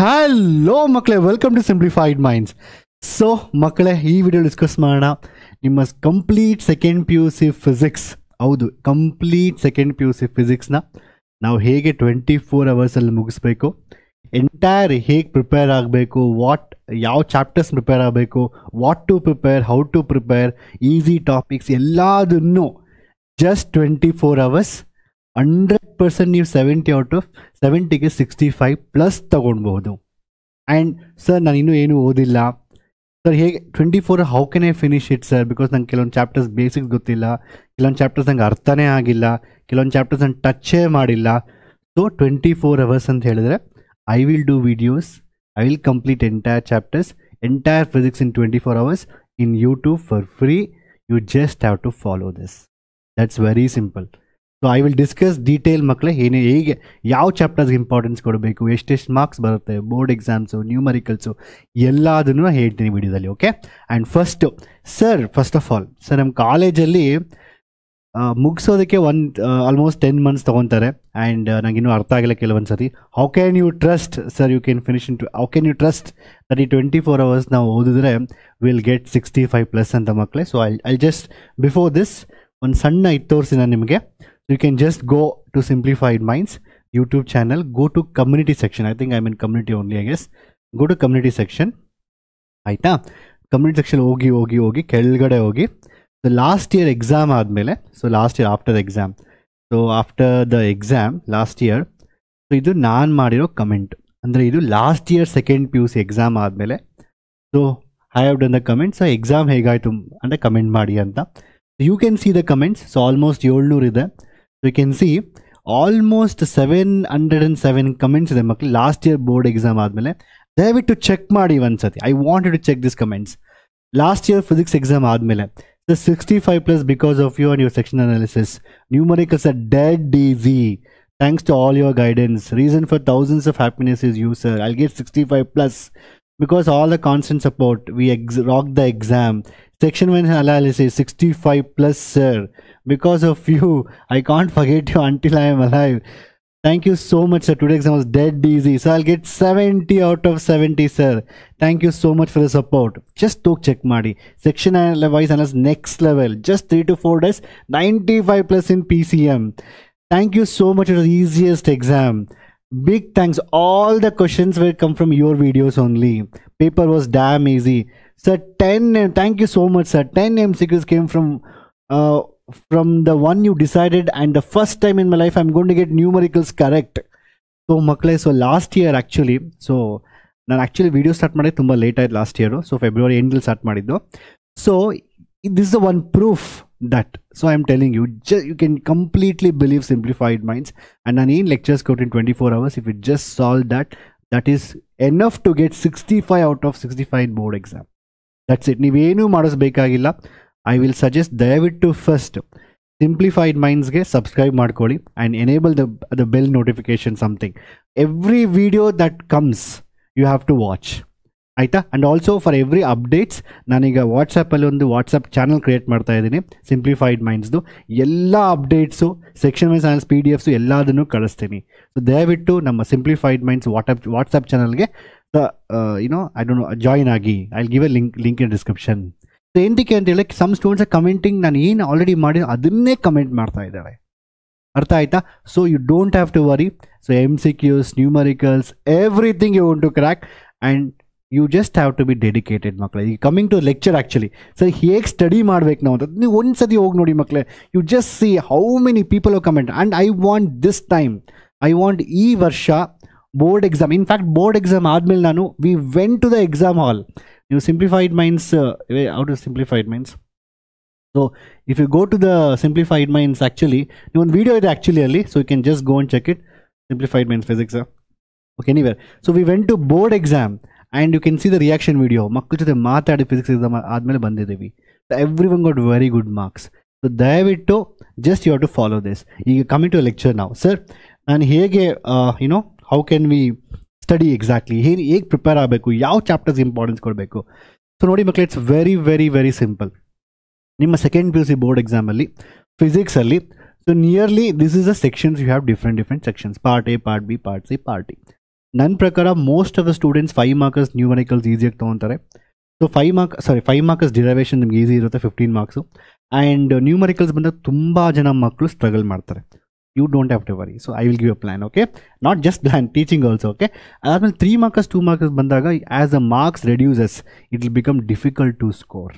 Hello ಮಕ್ಕಳೇ. Welcome to simplified minds so ಮಕ್ಕಳೇ, ಈ ವಿಡಿಯೋ ಡಿಸ್ಕಸ್ ಮಾಡೋಣ. ನಿಮ್ಮ complete second P U C physics ಹೌದು complete second P U C ಫಿಸಿಕ್ಸ್ನ ನಾವು ಹೇಗೆ ಟ್ವೆಂಟಿ ಫೋರ್ ಅವರ್ಸಲ್ಲಿ ಮುಗಿಸ್ಬೇಕು ಎಂಟೈರ್ ಹೇಗೆ ಪ್ರಿಪೇರ್ ಆಗಬೇಕು ವಾಟ್ ಯಾವ ಚಾಪ್ಟರ್ಸ್ ಪ್ರಿಪೇರ್ ಆಗಬೇಕು what to prepare how to prepare easy topics ಎಲ್ಲದನ್ನು just twenty four hours hundred percent ನೀವು ಸೆವೆಂಟಿ ಔಟ್ ಆಫ್ ಸೆವೆಂಟಿಗೆ ಸಿಕ್ಸ್ಟಿ ಫೈವ್ ಪ್ಲಸ್ ತೊಗೊಳ್ಬಹುದು ಆ್ಯಂಡ್ ಸರ್ ನಾನು ಇನ್ನೂ ಏನೂ ಓದಿಲ್ಲ. ಸರ್ ಹೇಗೆ twenty four how can I finish it sir because ನಂಗೆ ಕೆಲವೊಂದು ಚಾಪ್ಟರ್ಸ್ ಬೇಸಿಕ್ಸ್ ಗೊತ್ತಿಲ್ಲ. ಕೆಲವೊಂದು ಚಾಪ್ಟರ್ಸ್ ನಂಗೆ ಅರ್ಥನೇ ಆಗಿಲ್ಲ. ಕೆಲವೊಂದು ಚಾಪ್ಟರ್ಸ್ ನಾನು ಟಚ್ಚೇ ಮಾಡಿಲ್ಲ. ಸೊ ಟ್ವೆಂಟಿ ಫೋರ್ ಅವರ್ಸ್ ಅಂತ ಹೇಳಿದ್ರೆ I will do videos I will complete entire chapters entire physics in twenty four hours in YouTube for free you just have to follow this that's very simple so I will discuss detail ಮಕ್ಕಳೇ ಏನೇ, ಹೇಗೆ ಯಾವ ಚಾಪ್ಟರ್ಸ್ಗೆ importance ಕೊಡಬೇಕು ಎಷ್ಟೆಷ್ಟು marks ಬರುತ್ತೆ board exams numericals ಎಲ್ಲದನ್ನು ಹೇಳ್ತೀನಿ ವಿಡಿಯೋದಲ್ಲಿ okay and first sir first of all sir ನಮ್ಮ ಕಾಲೇಜಲ್ಲಿ ಮುಗಿಸೋದಕ್ಕೆ ಒನ್ ಆಲ್ಮೋಸ್ಟ್ ಟೆನ್ ಮಂತ್ಸ್ ತೊಗೊತಾರೆ. ಆ್ಯಂಡ್ ನನಗಿನ್ನೂ ಅರ್ಥ ಆಗಿಲ್ಲ ಕೆಲವೊಂದು ಸತಿ how can you trust sir you can finish in two how can you trust that ಈ ಟ್ವೆಂಟಿ ಫೋರ್ ಅವರ್ಸ್ ನಾವು ಓದಿದ್ರೆ will get sixty five plus ಅಂತ ಮಕ್ಕಳೇ so I I just before this ಒಂದು ಸಣ್ಣ ಇದು ತೋರಿಸಿ ನಾನು ನಿಮಗೆ you can just go to Simplified Minds YouTube channel go to community section I think I mean community only I guess go to community section ಆಯಿತಾ community section ಹೋಗಿ ಹೋಗಿ ಹೋಗಿ ಕೆಳಗಡೆ ಹೋಗಿ ಸೊ ಲಾಸ್ಟ್ ಇಯರ್ ಎಕ್ಸಾಮ್ ಆದಮೇಲೆ so last year after exam so after the exam last year so ಇದು ನಾನು ಮಾಡಿರೋ ಕಮೆಂಟ್ ಅಂದರೆ ಇದು last year second P U C exam ಆದಮೇಲೆ so I have done the comment so exam ಹೇಗಾಯಿತು ಅಂದರೆ comment ಮಾಡಿ ಅಂತ you can see the comments so almost ಏಳ್ನೂರು ಇದೆ so you can see almost seven hundred and seven comments ಇದೆ ಮಕ್ಕಳು last year board exam ಆದಮೇಲೆ ದಯವಿಟ್ಟು ಚೆಕ್ ಮಾಡಿ ಒಂದ್ಸತಿ I wanted to check this comments last year physics exam ಆದಮೇಲೆ the sixty five plus because of you and your section analysis numericals are dead easy thanks to all your guidance reason for thousands of happiness is you sir I get sixty five plus because all the constant support we rock the exam. Section 1 analysis 65 plus sir. Because of you i can't forget you until i am alive. Thank you so much sir. Today's exam was dead easy. So i'll get 70 out of 70 sir. Thank you so much for the support. Just talk check madi section wise analysis next level. Just 3 to 4 days 95 plus in pcm thank you so much it was the easiest exam big thanks all the questions will come from your videos only paper was damn easy sir 10 thank you so much sir 10 mcqs came from uh, from the one you decided and the first time in my life i'm going to get numericals correct so ಮಕ್ಕಳೇ so last year actually so ನಾನು actually video start ಮಾಡಿದ್ದು ತುಂಬ late ಆಯ್ತು last year so February ಎಂಡಲ್ಲಿ start ಮಾಡಿದ್ದು so this the one proof that so I am telling you ya you can completely believe Simplified Minds and ನಾನು ಏನು lectures ಕೊಟ್ಟಿನಿ twenty four hours if it just solve that that is enough to get sixty five out of sixty five board exam that's it ನೀವೇನೂ ಮಾಡಿಸ್ಬೇಕಾಗಿಲ್ಲ I will suggest ದಯವಿಟ್ಟು first simplified ಮೈಂಡ್ಸ್ಗೆ subscribe ಮಾಡ್ಕೊಳ್ಳಿ and enable the the bell notification something every video that comes you have to watch ಆಯಿತಾ and also for every updates ನಾನೀಗ ವಾಟ್ಸಪ್ಪಲ್ಲಿ ಒಂದು WhatsApp channel create ಮಾಡ್ತಾ ಇದ್ದೀನಿ simplified ಮೈಂಡ್ಸ್ದು ಎಲ್ಲ updates section wise science P D Fs ಎಲ್ಲದನ್ನು ಕಳಿಸ್ತೀನಿ so ದಯವಿಟ್ಟು ನಮ್ಮ ಸಿಂಪ್ಲಿಫೈಡ್ ಮೈಂಡ್ಸ್ ವಾಟ್ಸಪ್ ವಾಟ್ಸಪ್ ಚಾನಲ್ಗೆ ಯುನೋ ಐ ಡೋಂಟ್ ಜಾಯಿನ್ ಆಗಿ I give a link link in description so ಎಂತಕ್ಕೆ ಅಂತ ಹೇಳಿ ಸಮ್ ಸ್ಟೂಡೆಂಟ್ಸ್ ಕಮೆಂಟಿಂಗ್ ನಾನು ಏನು ಆಲ್ರೆಡಿ ಮಾಡಿ ಅದನ್ನೇ ಕಮೆಂಟ್ ಮಾಡ್ತಾ ಇದ್ದಾರೆ ಅರ್ಥ ಆಯ್ತಾ so you don't have to worry so M C Qs numericals everything you want to crack and you just have to be dedicated ಮಕ್ಕಳೇ ಈಗ coming to lecture actually sir ಹೇಗೆ ಸ್ಟಡಿ ಮಾಡ್ಬೇಕು ನಾವು ಅಂತ ನೀವು ಒಂದು ಸತಿ ಹೋಗಿ ನೋಡಿ ಮಕ್ಕಳೇ you just see how many people comment and I want this time I want ಈ ವರ್ಷ board exam in fact board exam ಆದಮೇಲೆ ನಾನು we went to the exam hall ನೀವು Simplified Minds out to Simplified Minds so if you go to the Simplified Minds actually ನೀವು ಒಂದು video ಇದೆ actually ಅಲ್ಲಿ so you can just go and check it Simplified Minds physics okay anywhere so we went to board exam and you can see the reaction video ಮಕ್ಕಳ ಜೊತೆ ಮಾತಾಡಿ physics exam ಆದಮೇಲೆ ಬಂದಿದ್ದೀವಿ. Every one got very good marks so ದಯವಿಟ್ಟು just you have to follow this ಈಗ coming to lecture ನಾವು sir ನಾನು ಹೇಗೆ you know how can we study exactly ಹೇಗೆ ಹೇಗೆ ಪ್ರಿಪೇರ್ ಆಗಬೇಕು? ಯಾವ ಚಾಪ್ಟರ್ಸ್ ಇಂಪಾರ್ಟೆನ್ಸ್ ಕೊಡಬೇಕು? ಸೊ ನೋಡಿ ಮಕ್ಕಳು it's very very very simple ನಿಮ್ಮ second P U C board ಎಕ್ಸಾಮಲ್ಲಿ ಫಿಸಿಕ್ಸಲ್ಲಿ so nearly this is a sections you have different different sections part A part B part C part D ನನ್ನ ಪ್ರಕಾರ most of the students five markers numericals ಈಸಿಯಾಗಿ ತೊಗೊತಾರೆ so five mark sorry five markers derivation ನಿಮ್ಗೆ easy ಇರುತ್ತೆ fifteen marks and numericals ಬಂದಾಗ ತುಂಬ ಜನ ಮಕ್ಕಳು struggle ಮಾಡ್ತಾರೆ you don't have to worry so I will give a plan okay not just plan teaching also okay ಅದಾದಮೇಲೆ three markers two markers ಬಂದಾಗ as a marks reduces it will become difficult to score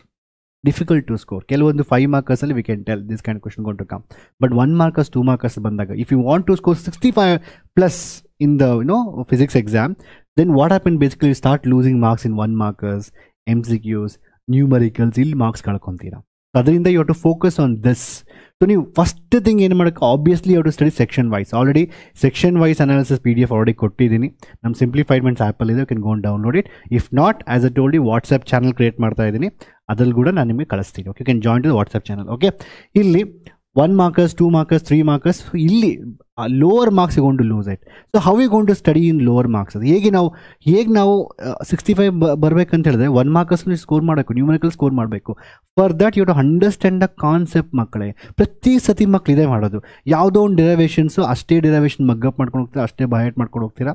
difficult to score ಕೆಲವೊಂದು five ಮಾರ್ಕರ್ಸಲ್ಲಿ we can tell this kind question gonna come but one markers two markers ಬಂದಾಗ if you want to score sixty five plus in the you know physics exam then what happen basically start losing marks in one markers M C Qs numericals ಇಲ್ಲಿ marks ಕಳ್ಕೊತೀರಾ ಅದರಿಂದ you to focus on this so ನೀವು first thing ಏನು ಮಾಡೋಕ್ಕೆ obviously you to study section wise already section wise analysis P D F already ಕೊಟ್ಟಿದ್ದೀನಿ ನಮ್ಮ simplified ಮೆಂಟ್ಸ್ ಆ್ಯಪಲ್ಲಿ ಇದೆ can go and download it if not as I told WhatsApp channel create ಮಾಡ್ತಾ ಇದ್ದೀನಿ ಅದ್ರಲ್ಲಿ ಕೂಡ ನಾನು ನಿಮಗೆ ಕಳಿಸ್ತೀನಿ okay can join to WhatsApp channel okay ಇಲ್ಲಿ one markers two markers three markers ಇಲ್ಲಿ lower marks to lose it so how we gonna study in lower marks ಅದು ಹೇಗೆ ನಾವು ಹೇಗೆ ನಾವು ಸಿಕ್ಸ್ಟಿ ಫೈವ್ ಬರಬೇಕಂತ ಹೇಳಿದ್ರೆ ಒನ್ ಮಾರ್ಕರ್ಸ್ ಸ್ಕೋರ್ ಮಾಡಬೇಕು ನ್ಯೂಮರಿಕಲ್ ಸ್ಕೋರ್ ಮಾಡಬೇಕು. For that you to understand the concept ಮಕ್ಕಳೇ. ಪ್ರತಿ ಸತಿ ಮಕ್ಳು ಇದೇ ಮಾಡೋದು. ಯಾವುದೋ ಒಂದು ಡಿರೈವೇಷನ್ಸು ಅಷ್ಟೇ ಡಿರೈವೇಷನ್ ಮಗ್ಗಪ್ ಮಾಡ್ಕೊಂಡು ಹೋಗ್ತೀರಾ, ಅಷ್ಟೇ ಬಯಟ್ ಮಾಡ್ಕೊಂಡು ಹೋಗ್ತೀರಾ.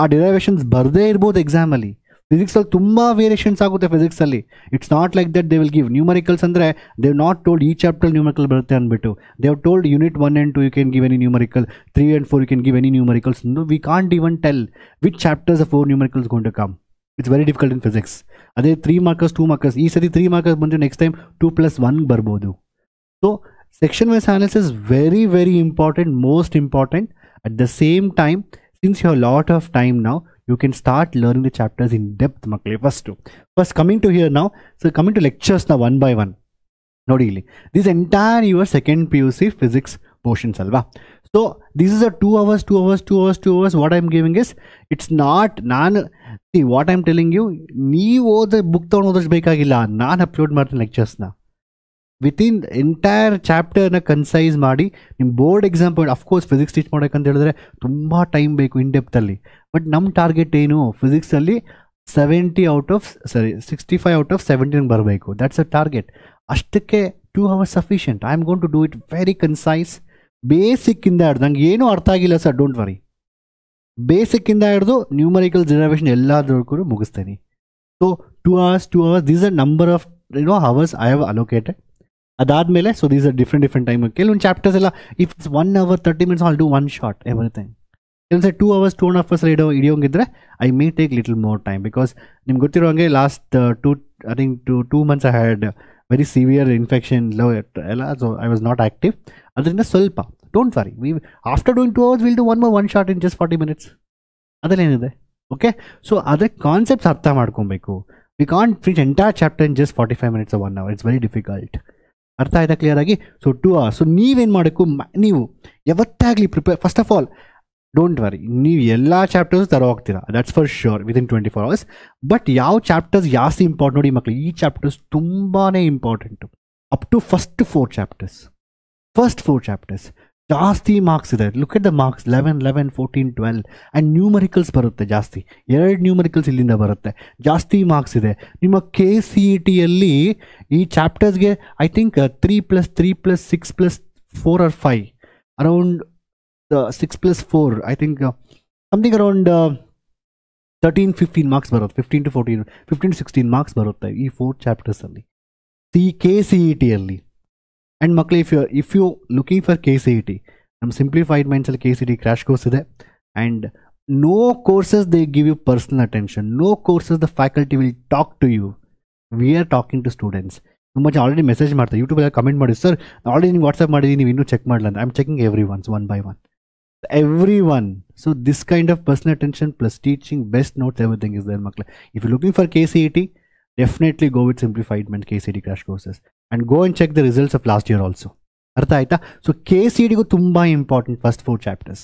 ಆ ಡಿರೈವೇಷನ್ಸ್ ಬರದೇ ಇರ್ಬೋದು ಎಕ್ಸಾಮಲ್ಲಿ ಫಿಸಿಕ್ಸಲ್ಲಿ ತುಂಬ ವೇರಿಯೇಷನ್ಸ್ ಆಗುತ್ತೆ ಫಿಸಿಕ್ಸಲ್ಲಿ it's not like that they will give numericals ಅಂದರೆ ದೇವ್ ನಾಟ್ ಟೋಲ್ಡ್ ಈ ಚಾಪ್ಟರ್ ನ್ಯೂಮರಿಕಲ್ ಬರುತ್ತೆ ಅಂದ್ಬಿಟ್ಟು they've told unit one and two you can give any numerical three and four you can give any numericals we can't even tell which chapters four numericals going to come it's very difficult in physics ಅದೇ three markers two markers ಈ ಸತಿ three markers ಬಂದರೆ next time two plus one ಬರ್ಬೋದು so section wise analysis very very important most important at the same time since you have lot of time ನಾವು you can start learning the chapters in depth ಮಕ್ಕಳೇ first first coming to here ನಾವು so coming to lectures ನಾವು one by one ನೋಡಿ ಇಲ್ಲಿ this entire your second P U C physics portions ಅಲ್ವಾ so this is a two hours two hours two hours two hours what I am giving is it's not ನಾನು see what I am telling you ನೀವು ಓದ book ತೊಗೊಂಡು ಓದೋಷ್ಟು ಬೇಕಾಗಿಲ್ಲ ನಾನು upload ಮಾಡ್ತೀನಿ ಲೆಕ್ಚರ್ಸ್ನ within entire ಚಾಪ್ಟರ್ನ concise ಮಾಡಿ ನಿಮ್ಮ board exam of course physics teach ಮಾಡೋಕ್ಕಂತ ಹೇಳಿದ್ರೆ ತುಂಬ ಟೈಮ್ ಬೇಕು ಇನ್ ಡೆಪ್ತಲ್ಲಿ ಬಟ್ ನಮ್ಮ ಟಾರ್ಗೆಟ್ ಏನು? ಫಿಸಿಕ್ಸಲ್ಲಿ seventy out of sorry sixty five out of seventeen ಬರಬೇಕು. ದ್ಯಾಟ್ಸ್ ಅ ಟಾರ್ಗೆಟ್ ಅಷ್ಟಕ್ಕೆ two hours sufficient I am gonna do it very very concise ಬೇಸಿಕ್ಕಿಂದ ಹಿಡ್ದು, ನಂಗೆ ಏನೂ ಅರ್ಥ ಆಗಿಲ್ಲ ಸರ್ ಡೋಂಟ್ ವರಿ ಬೇಸಿಕ್ಕಿಂದ ಹಿಡ್ದು ನ್ಯೂಮರಿಕಲ್ ರಿಸರ್ವೇಷನ್ ಎಲ್ಲದಕ್ಕೂ ಮುಗಿಸ್ತೇನೆ. So two hours two hours these are number of you know hours I have allocated ಅದಾದಮೇಲೆ so these are different different time ಕೆಲವೊಂದು ಚಾಪ್ಟರ್ಸ್ ಎಲ್ಲ if it's one hour thirty minutes all do one short everything ಕೆಲಸ two hours two and half hours ಇಡೋ ಹಿಡಿಯೋಂಗಿದ್ರೆ I may take little more time because ನಿಮ್ಗೆ ಗೊತ್ತಿರೋ ಹಂಗೆ last two I think to two months I had very severe infection low ಎಲ್ಲ so I was not active ಅದರಿಂದ ಸ್ವಲ್ಪ don't worry we after doing two hours will do one more one short in just forty minutes ಅದಲ್ಲೇನಿದೆ okay so ಅದಕ್ಕೆ concepts ಅರ್ಥ ಮಾಡ್ಕೊಬೇಕು we can't finish entire chapter in just forty five minutes one hour it's very difficult ಅರ್ಥ ಆಯ್ತಾ clear ಆಗಿ? So two hours so ನೀವೇನು ಮಾಡಬೇಕು ನೀವು ಯಾವತ್ತಾಗಲಿ prepare first of all don't worry ನೀವು ಎಲ್ಲ ಚಾಪ್ಟರ್ಸ್ ತರ ಹೋಗ್ತೀರಾ. That's for sure within twenty four hours but ಯಾವ ಚಾಪ್ಟರ್ಸ್ ಜಾಸ್ತಿ ಇಂಪಾರ್ಟೆಂಟ್ ನೋಡಿ ಮಕ್ಕಳು ಈ ಚಾಪ್ಟರ್ಸ್ ತುಂಬಾ important up to first four chapters first four chapters ಜಾಸ್ತಿ ಮಾರ್ಕ್ಸ್ ಇದೆ look at the marks eleven eleven fourteen twelve and numericals ಬರುತ್ತೆ ಜಾಸ್ತಿ ಎರಡು ನ್ಯೂಮರಿಕಲ್ಸ್ ಇಲ್ಲಿಂದ ಬರುತ್ತೆ ಜಾಸ್ತಿ ಮಾರ್ಕ್ಸ್ ಇದೆ ನಿಮ್ಮ ಕೆ ಸಿ ಇ ಟಿಯಲ್ಲಿ ಈ ಚಾಪ್ಟರ್ಸ್ಗೆ I think three plus three plus six plus four or five around six plus four I think something around thirteen fifteen marks ಬರುತ್ತೆ fifteen to fourteen fifteen to sixteen marks ಬರುತ್ತೆ ಈ four ಚಾಪ್ಟರ್ಸಲ್ಲಿ C K C E ಟಿಯಲ್ಲಿ and ಮಕ್ಕಳು if you if you looking for K C E T ನಮ್ಮ simplified ಮೈಂಡ್ಸಲ್ಲಿ K C T crash course ಇದೆ and no courses they give you personal attention no courses the faculty will talk to you we are talking to students ತುಂಬ ಜನ already message ಮಾಡ್ತಾರೆ ಯೂಟ್ಯೂಬಲ್ಲಿ comment ಮಾಡಿ sir already ನೀವು WhatsApp ಮಾಡಿದ್ದೀನಿ ನೀವು ಇನ್ನೂ ಚೆಕ್ ಮಾಡಲ್ಲ I am checking every ones one by one every one so this kind of personal attention plus teaching best notes everything is there ಮಕ್ಕಳು if you looking for K C E T definitely go with simplified made K C T crash courses and go and check the results of last year also ಅರ್ಥ ಆಯ್ತಾ so K C ಡಿಗೂ ತುಂಬ important first four chapters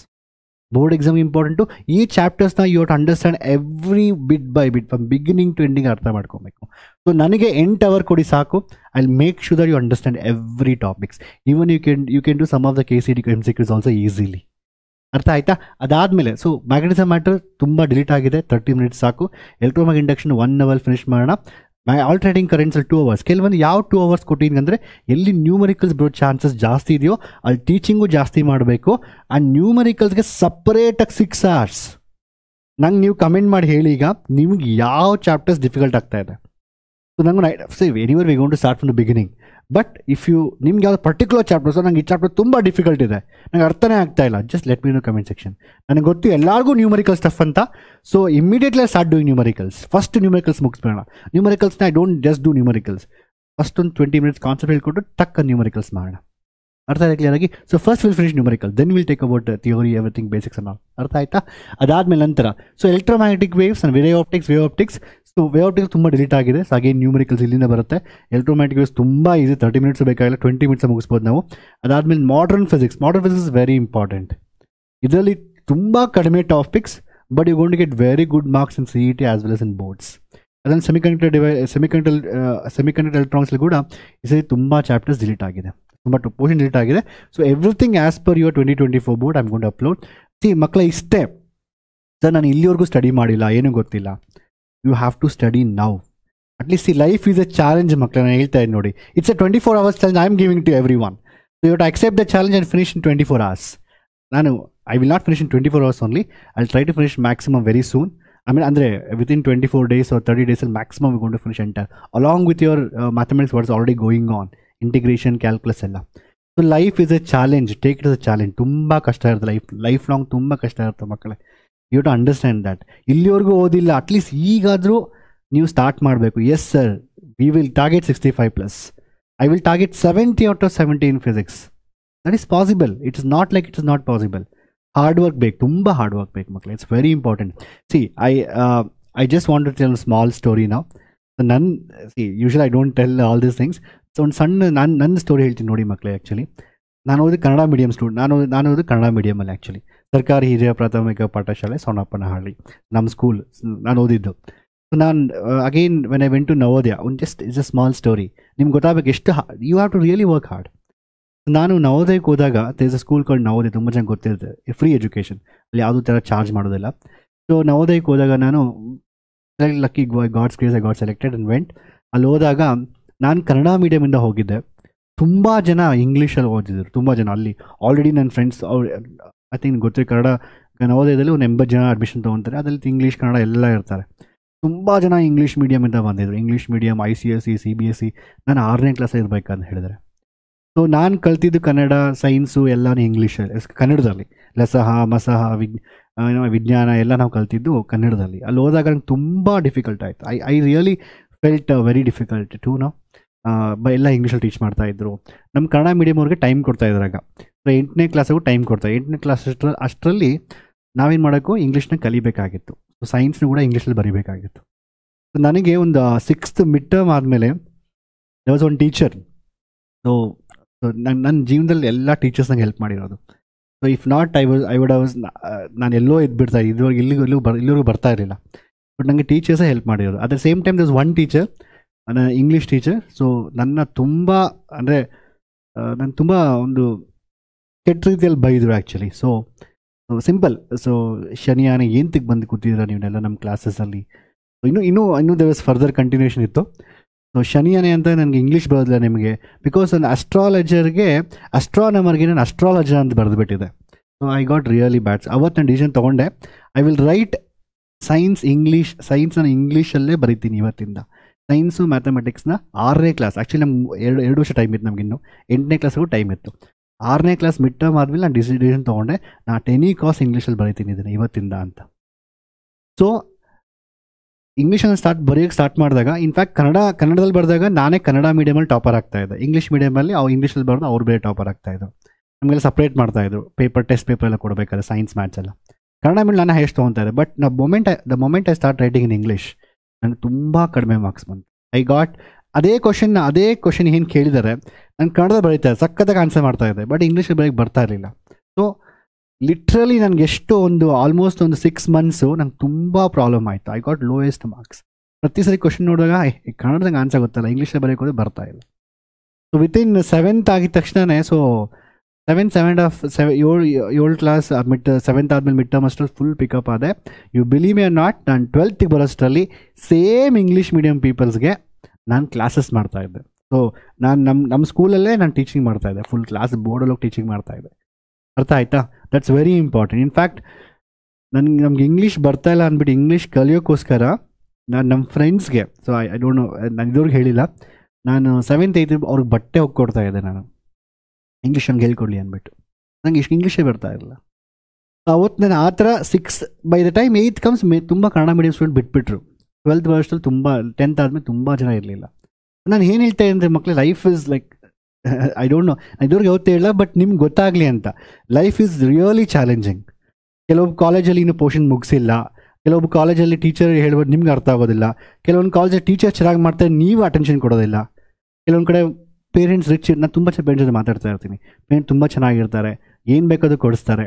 board exam important ಈ ಚಾಪ್ಟರ್ಸ್ನ you to understand every bit by bit from beginning to ending ಅರ್ಥ ಮಾಡ್ಕೊಬೇಕು so ನನಗೆ ಎಂಟು hour ಕೊಡಿ ಸಾಕು I make sure there you understand every topics even you can you can do some of the K C D M CQs also easily ಅರ್ಥ ಆಯ್ತಾ? ಅದಾದಮೇಲೆ so magnetism matter ತುಂಬ ಡಿಲೀಟ್ ಆಗಿದೆ ತರ್ಟಿ ಮಿನಿಟ್ಸ್ ಸಾಕು. Electromag induction one hour finish ಮಾಡೋಣ. Alternating ಕರೆಂಟ್ಸಲ್ಲಿ two hours ಕೆಲವೊಂದು ಯಾವ two hours ಕೊಟ್ಟಿದ್ದೀನಿ ಅಂದರೆ, ಎಲ್ಲಿ ನ್ಯೂಮರಿಕಲ್ಸ್ ಬರೋ ಚಾನ್ಸಸ್ ಜಾಸ್ತಿ ಇದೆಯೋ, ಅಲ್ಲಿ ಟೀಚಿಂಗು ಜಾಸ್ತಿ ಮಾಡಬೇಕು. ಆ್ಯಂಡ್ ನ್ಯೂಮರಿಕಲ್ಸ್ಗೆ ಸಪ್ರೇಟಾಗಿ ಸಿಕ್ಸ್ ಅವರ್ಸ್ ನಂಗೆ ನೀವು ಕಮೆಂಟ್ ಮಾಡಿ ಹೇಳಿ ಈಗ, ನಿಮ್ಗೆ ಯಾವ ಚಾಪ್ಟರ್ಸ್ ಡಿಫಿಕಲ್ಟ್ ಆಗ್ತಾ ಇದೆ. ಸೊ ನಂಗೆ anyway we gonna to start from the beginning but if you ನಿಮ್ಗೆ ಯಾವ್ದು ಪರ್ಟಿಕ್ಯುಲರ್ ಚಾಪ್ಟರ್ ಸೊ ನಂಗೆ ಈ ಚಾಪ್ಟರ್ ತುಂಬ ಡಿಫಿಕಲ್ಟ್ ಇದೆ. ನನಗೆ ಅರ್ಥನೇ ಆಗ್ತಾ ಇಲ್ಲ. Just let me know comment section ನನಗೆ ಗೊತ್ತು ಎಲ್ಲರಿಗೂ ನ್ಯೂಮರಿಕಲ್ ಸ್ಟಫ್ ಅಂತ. So immediately start doing numericals first numericals ಮುಗಿಸ್ಬೇಡ ನ್ಯೂಮರಿಕಲ್ಸ್ನ I don't just do numericals first ಒಂದು ಟ್ವೆಂಟಿ ಮಿನಿಟ್ಸ್ ಕಾನ್ಸೆಪ್ಟ್ ಹೇಳ್ಕೊಟ್ಟು ಟಕ್ಕ ನ್ಯೂಮರಿಕಲ್ಸ್ ಮಾಡೋಣ. ಅರ್ಥ ಆಯ್ತು ಕ್ಲಿಯರ್ ಆಗಿ so first will finish numerical then will take about theory everything basics ಅನ್ನ ಅರ್ಥ ಆಯ್ತಾ ಅದಾದ್ಮೇಲೆ ನಂತರ so electromagnetic waves and wave optics wave optics so wave optics ತುಂಬ ಡಿಲೀಟ್ ಆಗಿದೆ ಸೊ ಹಾಗೆ ನ್ಯೂಮರಿಕಲ್ಸ್ ಇಲ್ಲಿಂದ ಬರುತ್ತೆ ಎಲೆಕ್ಟ್ರೋಮ್ಯಾಟಿಕ್ ವೇವ್ಸ್ ತುಂಬ ಈಸಿ ತರ್ಟಿ ಮಿನಿಟ್ಸ್ ಬೇಕಾಗಿಲ್ಲ ಟ್ವೆಂಟಿ ಮಿನಿಟ್ಸ್ ಮುಗಿಸ್ಬೋದು ನಾವು ಅದಾದ್ಮೇಲೆ modern physics modern physics is very important ಇದರಲ್ಲಿ ತುಂಬ ಕಡಿಮೆ topics but you gonna get very good marks in C E T as well as in boards ಅದನ್ನು semiconductor D Y ಸೆಮಿಕಂಡಲ್ semiconductor electronics ಕೂಡ ಈ ಸರಿ ತುಂಬ ಚಾಪ್ಟರ್ಸ್ ಡಿಲೀಟ್ ಆಗಿದೆ ತುಂಬ ಪೋರ್ಷನ್ ಡಿಲೀಟ್ ಆಗಿದೆ. So everything as per your twenty twenty four board I'm gonna upload C ಮಕ್ಕಳ ಇಷ್ಟೇ ಸರ್ ನಾನು ಇಲ್ಲಿವರೆಗೂ ಸ್ಟಡಿ ಮಾಡಿಲ್ಲ, ಏನೂ ಗೊತ್ತಿಲ್ಲ. You have to study now at least ಈ ಲೈಫ್ ಈಸ್ ಎ ಚಾಲೆಂಜ್ ಮಕ್ಕಳು ನಾನು ಹೇಳ್ತಾ ಇದ್ದೀನಿ ನೋಡಿ. It's a twenty four hours challenge I am giving to every one so you to accept the challenge and finish in twenty four hours ನಾನು I will not finish in twenty four hours only I try to finish maximum very soon I mean ಅಂದರೆ within twenty four days or thirty ಡೇಸಲ್ಲಿ maximum gonna finish enter along with your mathematics what's already going on integration calculus ಎಲ್ಲ. So life is a challenge take it a challenge ತುಂಬ ಕಷ್ಟ ಇರುತ್ತೆ life life long ತುಂಬ ಕಷ್ಟ ಇರುತ್ತೆ ಮಕ್ಕಳೇ. You to understand that ಇಲ್ಲಿವರೆಗೂ ಓದಿಲ್ಲ. ಅಟ್ಲೀಸ್ಟ್ ಈಗಾದರೂ ನೀವು ಸ್ಟಾರ್ಟ್ ಮಾಡಬೇಕು. Yes sir we will target sixty five plus I will target seventy out of seventy in physics that is possible it is not like it is not possible hard work ಬೇಕು ತುಂಬ hard work ಬೇಕು ಮಕ್ಕಳು. It's very important see I I just want to tell small story ನಾವು ನನ್ನ see usual I don't tell all these things so ಒಂದು ಸಣ್ಣ ನಾನು, ನನ್ನ ಸ್ಟೋರಿ ಹೇಳ್ತೀನಿ ನೋಡಿ ಮಕ್ಕಳೇ ಆ್ಯಕ್ಚುಲಿ ನಾನು ಓದಿ ಕನ್ನಡ ಮೀಡಿಯಂ ಸ್ಟೂಡೆಂಟ್ ನಾನು ನಾನು ಓದಿ ಕನ್ನಡ ಮೀಡಿಯಮಲ್ಲಿ ಆ್ಯಕ್ಚುಲಿ ಸರ್ಕಾರಿ ಹಿರಿಯ ಪ್ರಾಥಮಿಕ ಪಾಠಶಾಲೆ ಸೋನಪ್ಪನಹಳ್ಳಿ ನಮ್ಮ ಸ್ಕೂಲ್ ನಾನು ಓದಿದ್ದು. ಸೊ ನಾನು again when I went to Navodaya ಒಂದು just is a small story ನಿಮ್ಗೆ ಗೊತ್ತಾಗಬೇಕು ಎಷ್ಟು you have to really work hard ನಾನು ನವೋದಯಕ್ಕೆ ಹೋದಾಗ there's a school called Navodaya ತುಂಬ ಜನ ಗೊತ್ತಿರುತ್ತೆ ಫ್ರೀ ಎಜುಕೇಷನ್ ಅಲ್ಲಿ ಯಾವುದೂ ಥರ ಚಾರ್ಜ್ ಮಾಡೋದಿಲ್ಲ. ಸೊ ನವೋದಯಕ್ಕೆ ಹೋದಾಗ ನಾನು lucky God's grace I got selected and went ಅಲ್ಲಿ ಹೋದಾಗ ನಾನು ಕನ್ನಡ ಮೀಡಿಯಮಿಂದ ಹೋಗಿದ್ದೆ. ತುಂಬ ಜನ ಇಂಗ್ಲೀಷಲ್ಲಿ ಓದಿದ್ರು. ತುಂಬ ಜನ. ಅಲ್ಲಿ ಆಲ್ರೆಡಿ ನನ್ನ ಫ್ರೆಂಡ್ಸ್ ಅವ್ರು ಐ ಥಿಂಕ್ ಗೊತ್ತಿರೋ ಕನ್ನಡ ನವೋದಯದಲ್ಲಿ ಒಂದು ಎಂಬತ್ತು ಜನ ಅಡ್ಮಿಷನ್ ತೊಗೊತಾರೆ. ಅದರಲ್ಲಿ ಇಂಗ್ಲೀಷ್ ಕನ್ನಡ ಎಲ್ಲ ಇರ್ತಾರೆ. ತುಂಬ ಜನ ಇಂಗ್ಲೀಷ್ ಮೀಡಿಯಮಿಂದ ಬಂದಿದ್ರು. English medium I C S C C B S C ನಾನು ಆರನೇ ಕ್ಲಾಸ್ ಇರಬೇಕಂತ ಹೇಳಿದರೆ. ಸೊ ನಾನು ಕಲ್ತಿದ್ದು ಕನ್ನಡ ಸೈನ್ಸು ಎಲ್ಲನೂ ಇಂಗ್ಲೀಷಲ್ಲಿ ಕನ್ನಡದಲ್ಲಿ. ಲಸಹ, ಮಸಹ ಏನೋ ವಿಜ್ಞಾನ ಎಲ್ಲ ನಾವು ಕಲ್ತಿದ್ದು ಕನ್ನಡದಲ್ಲಿ. ಅಲ್ಲಿ ಹೋದಾಗ ನಂಗೆ ತುಂಬ ಡಿಫಿಕಲ್ಟ್ ಆಯಿತು. I I really felt very difficult to ನಾವು ಎಲ್ಲ ಇಂಗ್ಲೀಷಲ್ಲಿ ಟೀಚ್ ಮಾಡ್ತಾಯಿದ್ರು ನಮ್ಮ ಕನ್ನಡ ಮೀಡಿಯಮ್ ಅವ್ರಿಗೆ ಟೈಮ್ ಕೊಡ್ತಾ ಇದ್ರಾಗ ಎಂಟನೇ ಕ್ಲಾಸಿಗೂ ಟೈಮ್ ಕೊಡ್ತಾ ಎಂಟನೇ ಕ್ಲಾಸ್ ಅಷ್ಟರ ಅಷ್ಟರಲ್ಲಿ ನಾವೇನು ಮಾಡೋಕ್ಕೂ ಇಂಗ್ಲೀಷ್ನ ಕಲಿಬೇಕಾಗಿತ್ತು. ಸೊ ಸೈನ್ಸ್ನ ಕೂಡ ಇಂಗ್ಲೀಷಲ್ಲಿ ಬರೀಬೇಕಾಗಿತ್ತು. ಸೊ ನನಗೆ ಒಂದು ಸಿಕ್ಸ್ತ್ ಮಿಡ್ ಟರ್ಮ್ ಆದಮೇಲೆ the was one teacher so ನನ್ನ ನನ್ನ ಜೀವನದಲ್ಲಿ ಎಲ್ಲ ಟೀಚರ್ಸ್ ನಂಗೆ ಹೆಲ್ಪ್ ಮಾಡಿರೋದು. So if not I was I would was ನಾನು ಎಲ್ಲೋ ಇದ್ಬಿಡ್ತಾ ಇದುವರೆಗೆ ಇಲ್ಲಿಗೂ ಇಲ್ಲಿ ಬರ್ ಇಲ್ಲಿವರೆಗೂ ಬರ್ತಾ ಇರಲಿಲ್ಲ. ಬಟ್ ನನಗೆ ಟೀಚರ್ಸೇ ಹೆಲ್ಪ್ ಮಾಡಿರೋದು. At the same time thus one teacher ನನ್ನ ಇಂಗ್ಲೀಷ್ ಟೀಚರ್ ಸೊ ನನ್ನ ತುಂಬ, ಅಂದರೆ ನಾನು ತುಂಬ ಒಂದು ಕೆಟ್ಟ ರೀತಿಯಲ್ಲಿ ಬೈದರು ಆ್ಯಕ್ಚುಲಿ ಸೊ ಸಿಂಪಲ್ ಸೊ ಶನಿಯಾನ ಏಂತಕ್ಕೆ ಬಂದು ಕೂತಿದ್ರ ನೀವನ್ನೆಲ್ಲ ನಮ್ಮ ಕ್ಲಾಸಸಲ್ಲಿ ಇನ್ನೂ ಇನ್ನೂ ಇನ್ನೂ ದೇ ವಾಸ್ ಫರ್ದರ್ ಕಂಟಿನ್ಯೂಷನ್ ಇತ್ತು. ಸೊ ಶನಿಯಾನೆ ಅಂತ ನನಗೆ ಇಂಗ್ಲೀಷ್ ಬರೋದಿಲ್ಲ ನಿಮಗೆ. ಬಿಕಾಸ್ ನನ್ನ ಅಸ್ಟ್ರಾಲಜರ್ಗೆ ಅಸ್ಟ್ರಾನಮರ್ಗೆ ನಾನು ಅಸ್ಟ್ರಾಲಜರ್ ಅಂತ ಬರೆದುಬಿಟ್ಟಿದೆ. So I got really bads ಅವತ್ತು ನಾನು ಡಿಸಿಷನ್ ತೊಗೊಂಡೆ. I will write science English science ನಾನು ಇಂಗ್ಲೀಷಲ್ಲೇ ಬರಿತೀನಿ ಇವತ್ತಿಂದ. ಸೈನ್ಸು ಮ್ಯಾಥಮೆಟಿಕ್ಸ್ನ ಆರನೇ ಕ್ಲಾಸ್ ಆ್ಯಕ್ಚುಲಿ ನಮ್ಗೆ ಎರಡು ಎರಡು ವರ್ಷ ಟೈಮ್ ಇತ್ತು ನಮಗಿನ್ನು ಎಂಟನೇ ಕ್ಲಾಸ್ಗೂ ಟೈಮ್ ಇತ್ತು. ಆರನೇ ಕ್ಲಾಸ್ ಮಿಡ್ ಟರ್ಮ್ ಆದಮೇಲೆ ನಾನು ಡಿಸಿ ಡಿಸಿಷನ್ ತೊಗೊಂಡೆ. ನಾ ಟೆನಿ ಕಾಸ್ ಇಂಗ್ಲೀಷಲ್ಲಿ ಬರಿತೀನಿ ಇದನ್ನು ಇವತ್ತಿಂದ ಅಂತ. ಸೊ ಇಂಗ್ಲೀಷನ್ನು ಸ್ಟಾರ್ಟ್ ಬರೆಯೋಕ್ಕೆ ಸ್ಟಾರ್ಟ್ ಮಾಡಿದಾಗ ಇನ್ಫ್ಯಾಕ್ಟ್ ಕನ್ನಡ, ಕನ್ನಡದಲ್ಲಿ ಬರೆದಾಗ ನಾನೇ ಕನ್ನಡ ಮೀಡಿಯಮಲ್ಲಿ ಟಾಪರ್ ಆಗ್ತಾ ಇದ್ದೆ. ಇಂಗ್ಲೀಷ್ ಮೀಡಿಯಮಲ್ಲಿ ಅವ್ರು ಇಂಗ್ಲೀಷಲ್ಲಿ ಬರೆದು ಅವ್ರು ಬೇರೆ ಟಾಪರ್ ಆಗ್ತಾ ಇದ್ದರು ನಮಗೆಲ್ಲ ಸಪ್ರೇಟ್ ಮಾಡ್ತಾ ಇದ್ರು. ಪೇಪರ್ ಟೆಸ್ಟ್ ಪೇಪರ್ ಎಲ್ಲ ಕೊಡಬೇಕಾದ್ರೆ ಸೈನ್ಸ್ ಮ್ಯಾಥ್ಸ್ ಎಲ್ಲ. ಕನ್ನಡ ಮೇಲೆ ನಾನು ಹೈಯೆಸ್ಟ್ ತೊಗೊತಾ ಬಟ್ನ moment the moment I start writing in English ನನಗೆ ತುಂಬ ಕಡಿಮೆ ಮಾರ್ಕ್ಸ್ ಬಂತು. ಐ ಗಾಟ್ ಅದೇ ಕ್ವಶನ್ನ ಅದೇ ಕ್ವಶನ್ ಏನು ಕೇಳಿದ್ದಾರೆ ನಾನು ಕನ್ನಡದಲ್ಲಿ ಬರೀತಾ ಇದ್ದೆ ಸಕ್ಕತ್ತಾಗಿ ಆನ್ಸರ್ ಮಾಡ್ತಾ ಇದ್ದೆ ಬಟ್ ಇಂಗ್ಲೀಷಲ್ಲಿ ಬರೀಕ್ಕೆ ಬರ್ತಾ ಇರಲಿಲ್ಲ. ಸೊ ಲಿಟ್ರಲಿ ನನಗೆ ಎಷ್ಟು ಒಂದು ಆಲ್ಮೋಸ್ಟ್ ಒಂದು ಸಿಕ್ಸ್ ಮಂತ್ಸು ನಂಗೆ ತುಂಬ ಪ್ರಾಬ್ಲಮ್ ಆಯಿತು. ಐ ಗಾಟ್ ಲೋಯೆಸ್ಟ್ ಮಾರ್ಕ್ಸ್ ಪ್ರತಿ ಸರಿ ಕ್ವಶನ್ ನೋಡಿದಾಗ ಕನ್ನಡದಂಗೆ ಆನ್ಸರ್ ಗೊತ್ತಲ್ಲ ಇಂಗ್ಲೀಷಲ್ಲಿ ಬರೆಯೋಕೆ ಹೋದ್ರೆ ಬರ್ತಾ ಇಲ್ಲ. ಸೊ ವಿತಿನ್ ಸೆವೆಂತ್ ಆಗಿದ ತಕ್ಷಣವೇ so seven seven of seven ಏಳು ಏಳು ಕ್ಲಾಸ್ ಮಿಡ್ ಸೆವೆಂತ್ ಆದಮೇಲೆ ಮಿಡ್ ಟರ್ಮ್ ಅಷ್ಟರಲ್ಲಿ ಫುಲ್ ಪಿಕಪ್ ಆದೆ ಯು ಬಿಲೀವ್ ಯರ್ ನಾಟ್ ನಾನು ಟ್ವೆಲ್ತಿಗೆ ಬರೋಷ್ಟರಲ್ಲಿ ಸೇಮ್ ಇಂಗ್ಲೀಷ್ ಮೀಡಿಯಂ ಪೀಪಲ್ಸ್ಗೆ ನಾನು ಕ್ಲಾಸಸ್ ಮಾಡ್ತಾ ಇದ್ದೆ. ಸೊ ನಾನು ನಮ್ಮ ನಮ್ಮ ಸ್ಕೂಲಲ್ಲೇ ನಾನು ಟೀಚಿಂಗ್ ಮಾಡ್ತಾ ಇದ್ದೆ. ಫುಲ್ ಕ್ಲಾಸ್ ಬೋರ್ಡಲ್ಲಿ ಹೋಗಿ ಟೀಚಿಂಗ್ ಮಾಡ್ತಾ ಇದ್ದೆ. ಅರ್ಥ ಆಯಿತಾ? ದಟ್ಸ್ ವೆರಿ ಇಂಪಾರ್ಟೆಂಟ್ ಇನ್ಫ್ಯಾಕ್ಟ್ ನನಗೆ ನಮ್ಗೆ ಇಂಗ್ಲೀಷ್ ಬರ್ತಾ ಇಲ್ಲ ಅಂದ್ಬಿಟ್ಟು ಇಂಗ್ಲೀಷ್ ಕಲಿಯೋಕ್ಕೋಸ್ಕರ ನಾನು ನಮ್ಮ ಫ್ರೆಂಡ್ಸ್ಗೆ so I I don't know ನಾನು ಇದುವರೆಗೆ ಹೇಳಿಲ್ಲ. ನಾನು ಸೆವೆಂತ್ ಏಯ್ತ್ ಅವ್ರಿಗೆ ಬಟ್ಟೆ ಹೋಗ್ಕೊಡ್ತಾ ಇದ್ದೆ ನಾನು. ಇಂಗ್ಲೀಷ್ ಹಂಗೆ ಹೇಳ್ಕೊಡ್ಲಿ ಅಂದ್ಬಿಟ್ಟು. ನಂಗೆ ಇಷ್ಟು ಇಂಗ್ಲೀಷೇ ಬರ್ತಾ ಇರಲಿಲ್ಲ. ಅವತ್ತು ನಾನು ಆ ಥರ six by the time eight comes may ತುಂಬ ಕನ್ನಡ ಮೀಡಿಯಂ ಸ್ಟೂಡೆಂಟ್ ಬಿಟ್ಬಿಟ್ರು. ಟ್ವೆಲ್ತ್ ವರ್ಷದಲ್ಲಿ ತುಂಬ ಟೆಂತ್ ಆದಮೇಲೆ ತುಂಬ ಜನ ಇರಲಿಲ್ಲ. ನಾನು ಏನು ಹೇಳ್ತಾ ಅಂದರೆ ಮಕ್ಕಳು life is like I don't know ಇದುವರೆಗೆ ಯಾವತ್ತೇ ಇಲ್ಲ ಬಟ್ ನಿಮ್ಗೆ ಗೊತ್ತಾಗಲಿ ಅಂತ. ಲೈಫ್ ಈಸ್ ರಿಯಲಿ ಚಾಲೆಂಜಿಂಗ್ ಕೆಲವೊಬ್ಬ ಕಾಲೇಜಲ್ಲಿ ಇನ್ನೂ ಪೋರ್ಷನ್ ಮುಗಿಸಿಲ್ಲ. ಕೆಲವೊಬ್ಬ ಕಾಲೇಜಲ್ಲಿ ಟೀಚರ್ ಹೇಳ್ಬೋದು ನಿಮ್ಗೆ ಅರ್ಥ ಆಗೋದಿಲ್ಲ. ಕೆಲವೊಂದು ಕಾಲೇಜಲ್ಲಿ ಟೀಚರ್ ಚೆನ್ನಾಗಿ ಮಾಡ್ತಾರೆ, ನೀವು ಅಟೆನ್ಷನ್ ಕೊಡೋದಿಲ್ಲ. ಕೆಲವೊಂದು ಕಡೆ ಪೇರೆಂಟ್ಸ್ ರಿಚ್ ನಾನು ತುಂಬ ಚೆನ್ನಾಗಿ ಪೇರೆಂಟ್ಸ್ ಜೊತೆ ಮಾತಾಡ್ತಾ ಇರ್ತೀನಿ. ಪೇರೆಂಟ್ ತುಂಬ ಚೆನ್ನಾಗಿರ್ತಾರೆ. ಏನು ಬೇಕಾದ್ರೂ ಕೊಡಿಸ್ತಾರೆ.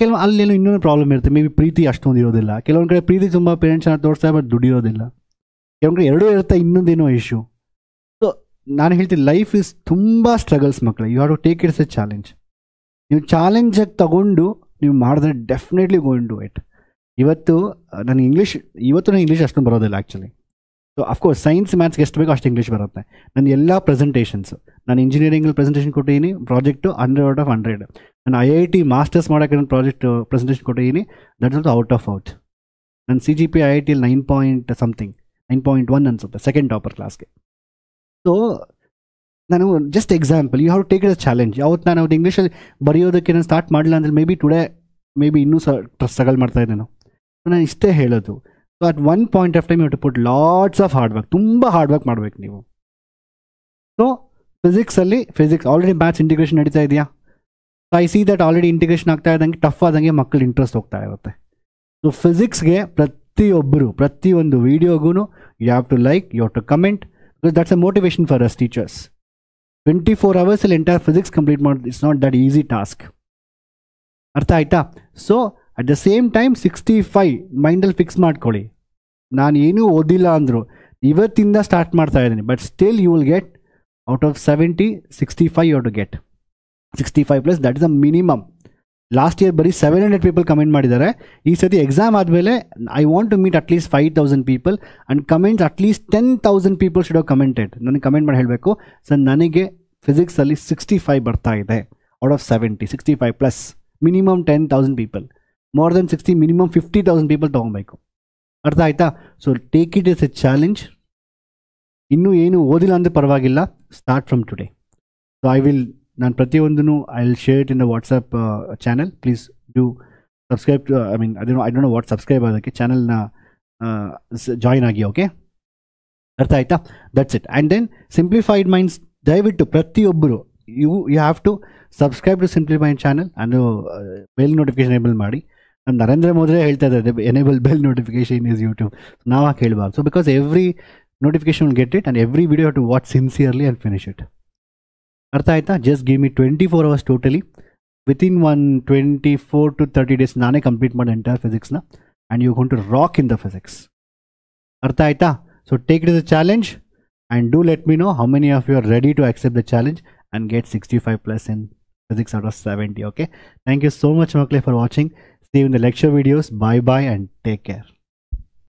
ಕೆಲವು ಅಲ್ಲೇನೋ ಇನ್ನೊಂದು ಪ್ರಾಬ್ಲಮ್ ಇರುತ್ತೆ. ಮೇ ಬಿ ಪ್ರೀತಿ ಅಷ್ಟೊಂದು ಇರೋದಿಲ್ಲ. ಕೆಲವೊಂದು ಕಡೆ ಪ್ರೀತಿ ತುಂಬ ಪೇರೆಂಟ್ಸ್ ಚೆನ್ನಾಗಿ ತೋರಿಸ್ತಾರೆ ಬಟ್ ದುಡ್ಡಿರೋದಿಲ್ಲ ಕೆಲವೊಂದು ಕಡೆ ಎರಡೂ ಇರುತ್ತೆ, ಇನ್ನೊಂದೇನೋ ಇಶ್ಯೂ ಸೊ ನಾನು ಹೇಳ್ತೀನಿ ಲೈಫ್ ಇಸ್ ತುಂಬ ಸ್ಟ್ರಗಲ್ಸ್ ಮಕ್ಕಳು you have to take it's a challenge ನೀವು ಚಾಲೆಂಜಾಗಿ ತಗೊಂಡು, ನೀವು ಮಾಡಿದ್ರೆ ಡೆಫಿನೆಟ್ಲಿ ಗೋಯಿಂಗ್ ಟು ಇಟ್ ಇವತ್ತು, ನನಗೆ ಇಂಗ್ಲೀಷ್ ಇವತ್ತು ನನಗೆ ಇಂಗ್ಲೀಷ್ ಅಷ್ಟೊಂದು ಬರೋದಿಲ್ಲ actually so of course science ಮ್ಯಾಥ್ಸ್ಗೆ ಎಷ್ಟು ಬೇಕೋ ಅಷ್ಟು ಇಂಗ್ಲೀಷ್ ಬರುತ್ತೆ ನನ್ನ ಎಲ್ಲ ಪ್ರೆಸೆಂಟೇಷನ್ಸ್ ನಾನು ಇಂಜಿನಿಯರಿಂಗಲ್ಲಿ ಪ್ರೆಸೆಂಟೇಷನ್ ಕೊಟ್ಟಿದ್ದೀನಿ project hundred out of hundred ನಾನು ಐ ಐ ಟಿ ಮಾಸ್ಟರ್ಸ್ ಮಾಡೋಕ್ಕೆ ನಾನು ಪ್ರಾಜೆಕ್ಟ್ ಪ್ರೆಸೆಂಟೇಷನ್ ಕೊಟ್ಟಿದ್ದೀನಿ that also out of out ನನ್ನ C G P I I ಟಿಲಿ nine point something nine point one ಅನ್ಸುತ್ತೆ ಸೆಕೆಂಡ್ ಟಾಪರ್ ಕ್ಲಾಸ್ಗೆ ಸೊ ನಾನು just example you have take a challenge ಯಾವತ್ತು ನಾನು ಅವ್ರು ಇಂಗ್ಲೀಷಲ್ಲಿ ಬರೆಯೋದಕ್ಕೆ ನಾನು ಸ್ಟಾರ್ಟ್ ಮಾಡಲಿಲ್ಲ ಅಂದರೆ may be today may be ಇನ್ನೂ ಸಹ ಸ್ಟ್ರಗಲ್ ಮಾಡ್ತಾ ಇದ್ದೇನೆ. ನಾನು ಇಷ್ಟೇ ಹೇಳೋದು. so at one point of time you to put lots of hard work ತುಂಬ ಹಾರ್ಡ್ ವರ್ಕ್ ಮಾಡಬೇಕು ನೀವು ಸೊ ಫಿಸಿಕ್ಸಲ್ಲಿ ಫಿಸಿಕ್ಸ್ ಆಲ್ರೆಡಿ ಮ್ಯಾಥ್ಸ್ ಇಂಟಿಗ್ರೇಷನ್ ನಡೀತಾ ಇದೆಯಾ so I see that already integration ಆಗ್ತಾ ಇದ್ದಂಗೆ ಟಫ್ ಆದಂಗೆ ಮಕ್ಕಳು ಇಂಟ್ರೆಸ್ಟ್ ಹೋಗ್ತಾ ಇರುತ್ತೆ ಸೊ ಫಿಸಿಕ್ಸ್ಗೆ ಪ್ರತಿಯೊಬ್ಬರು ಪ್ರತಿಯೊಂದು ವೀಡಿಯೋಗೂ you have to like you have to comment because that's a motivation for us teachers twenty four ಅವರ್ಸಲ್ಲಿ entire physics complete ಮಾಡೋದು it's not that easy task ಅರ್ಥ ಆಯ್ತಾ so at the same time sixty five ಮೈಂಡಲ್ಲಿ fix ಮಾಡ್ಕೊಳ್ಳಿ. ನಾನು ಏನೂ ಓದಿಲ್ಲ ಅಂದರು, ಇವತ್ತಿಂದ ಸ್ಟಾರ್ಟ್ ಮಾಡ್ತಾ ಇದ್ದೀನಿ but still you will get out of seventy sixty five you to get sixty five plus that is a minimum last year ಬರೀ ಸೆವೆನ್ ಹಂಡ್ರೆಡ್ ಪೀಪಲ್ ಕಮೆಂಟ್ ಮಾಡಿದ್ದಾರೆ. ಈ ಸತಿ ಎಕ್ಸಾಮ್ ಆದಮೇಲೆ I want to meet at least five thousand people and comments at least ten thousand people should have commented ನನಗೆ comment ಮಾಡಿ ಹೇಳಬೇಕು. Sir ನನಗೆ ಫಿಸಿಕ್ಸಲ್ಲಿ ಸಿಕ್ಸ್ಟಿ ಫೈವ್ ಬರ್ತಾ ಇದೆ. Out of seventy sixty five plus minimum ten thousand people more than sixty minimum fifty thousand people ತೊಗೊಬೇಕು ಅರ್ಥ ಆಯ್ತಾ? So take it is a challenge ಇನ್ನೂ ಏನು ಓದಿಲ್ಲ ಅಂದರೆ ಪರವಾಗಿಲ್ಲ. Start from today so I will ನಾನು ಪ್ರತಿಯೊಂದನ್ನು I will share it in the WhatsApp channel please do subscribe to I mean ಅದೇನೋ I don't know what subscribe ಆಗೋದಕ್ಕೆ ಚಾನಲ್ನ ಜಾಯಿನ್ ಆಗಿ ಓಕೆ ಅರ್ಥ ಆಯ್ತಾ? That's it and then simplified minds ದಯವಿಟ್ಟು ಪ್ರತಿಯೊಬ್ಬರು you you have to subscribe to simplified channel ಅನ್ನು bell notification enable ಮಾಡಿ. ನರೇಂದ್ರ ಮೋದಿರೇ ಹೇಳ್ತಾ ಇದ್ದಾರೆ enable bell notification is YouTube ನಾವು ಹಾಕಿ ಹೇಳ್ಬಾರ್ದು so because every notification will get it and every video to watch sincerely and finish it ಅರ್ಥ ಆಯ್ತಾ just give me twenty four hours totally within one twenty four to thirty days ನಾನೇ complete ಮಾಡಿ entire ಫಿಸಿಕ್ಸ್ನ and you gonna rock in the physics ಅರ್ಥ ಆಯ್ತಾ so take it is a challenge and do let me know how many of you are ready to accept the challenge and get sixty five plus in physics out of 70 okay thank you so much makle for watching see you in the lecture videos. Bye bye and take care